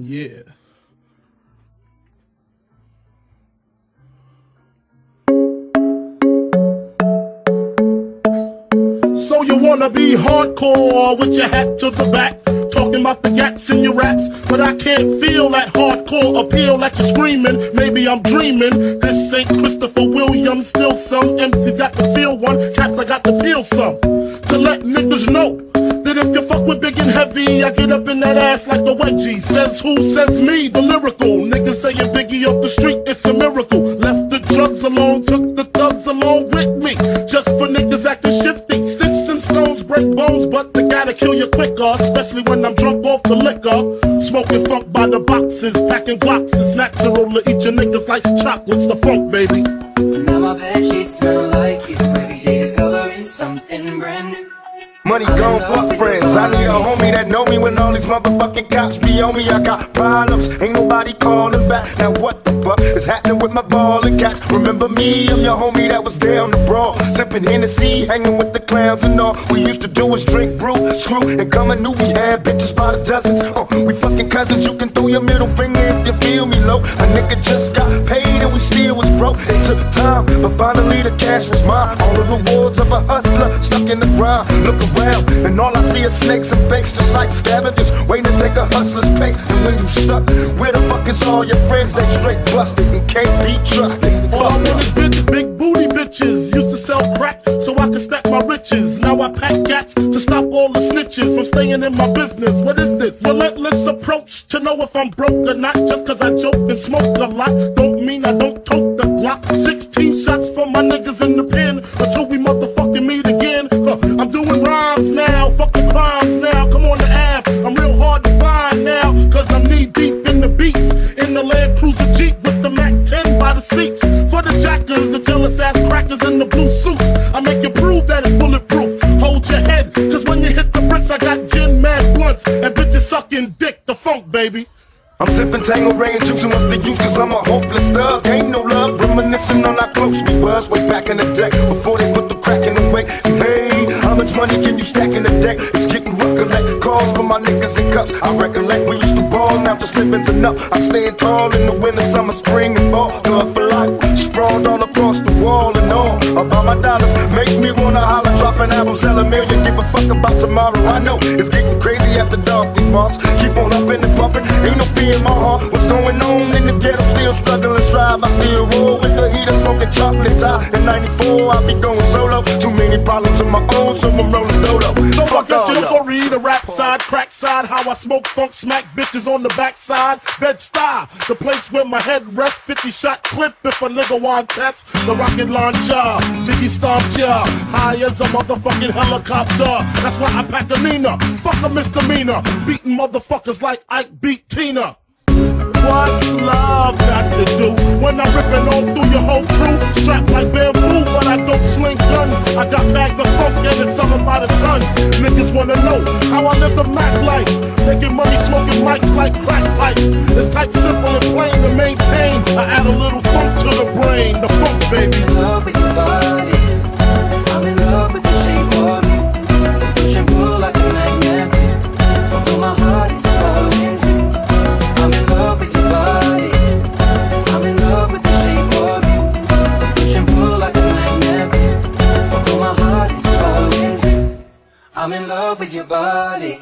Yeah. So you wanna be hardcore with your hat to the back, talking about the gats in your raps, but I can't feel that hardcore appeal that you're screaming. Maybe I'm dreaming. This ain't Christopher Williams, still some MC got to feel one. Caps I got to peel some to let niggas know with big and heavy, I get up in that ass like a wedgie. Says who? Says me, the lyrical. Niggas saying Biggie off the street, it's a miracle. Left the drugs alone, took the thugs along with me. Just for niggas acting shifty. Sticks and stones break bones, but they gotta kill you quicker. Especially when I'm drunk off the liquor. Smoking funk by the boxes, packing boxes. Natural to eat your niggas like chocolates, the funk, baby. Now my bed sheets smell like you. Every day discovering something brand new. Money gone, fuck friends. I need a homie that know me when all these motherfucking cops be on me. I got problems, ain't nobody calling back. Now what the fuck is happening with my ballin' cats? Remember me? I'm your homie that was down the brawl, sipping Hennessy, hanging with the clowns and all. We used to do is drink brew, screw, and come and knew we had bitches by the dozens. Uh, we fucking cousins. You can throw your middle finger if you feel me low. A nigga just got paid broke. It took time, but finally the cash was mine. All the rewards of a hustler stuck in the grind. Look around, and all I see is snakes and fakes, just like scavengers waiting to take a hustler's pace. And when you stuck, where the fuck is all your friends? They straight busted and can't be trusted. All I bitches, big booty bitches. Used to sell crack so I could stack my riches. Now I pack gats to stop all the snitches from staying in my business. What is this? Relentless approach to know if I'm broke or not. Just cause I joke and smoke a lot, don't mean I don't the block. 16 shots for my niggas in the pen until we motherfucking meet again. Huh, I'm doing rhymes now, fucking crimes now. Come on the app, I'm real hard to find now. Cause I'm knee deep in the beats. In the Land Cruiser Jeep with the Mac 10 by the seats. For the jackers, the jealous ass crackers in the blue suits. I make you prove that it's bulletproof. Hold your head, cause when you hit the bricks, I got gin mad blunts and bitches sucking dick, the funk, baby. I'm sipping Tanqueray and juicing what's the use cause I'm a hopeless thug. Ain't no love, reminiscing on how close we was Way back in the day, before they put the crack in the way. Hey, how much money can you stack in a day? It's getting rough, collect calls for my niggas in cups I recollect we used to ball, now just living's enough. I stand tall in the winter, summer, spring and fall. Thug for life, all across the wall and all About my dollars, makes me wanna holler Drop an album, sell a million, give a fuck about tomorrow. I know, it's getting crazy after dark, these months Keep on up in the puffin', ain't no fear in my heart What's going on in the ghetto, still struggling, strive I still roll with the heater, smoking chocolate Thai. In 94, I be going solo. Too many problems of my own, so I'm rolling dolo. So Fuck guess all you y'all. go read the rap side, crack side, how I smoke funk, smack bitches on the backside. Bed-Stuy, the place where my head rests. 50 shot clip if a nigga want test. The rocket launcher, Biggie stomped ya. High as a motherfucking helicopter. That's why I pack a Nina. Fuck a misdemeanor. Beating motherfuckers like Ike beat Tina what love got to do. When I'm ripping all through your whole crew, strapped like bamboo, but I don't sling guns. I got bags of funk and it's something by the tons. Niggas wanna know how I live the Mac life. Making money smoking mics like crack pipes. It's type simple and plain to maintain. I add a little funk to the brain, the funk baby. I'm in love with your body.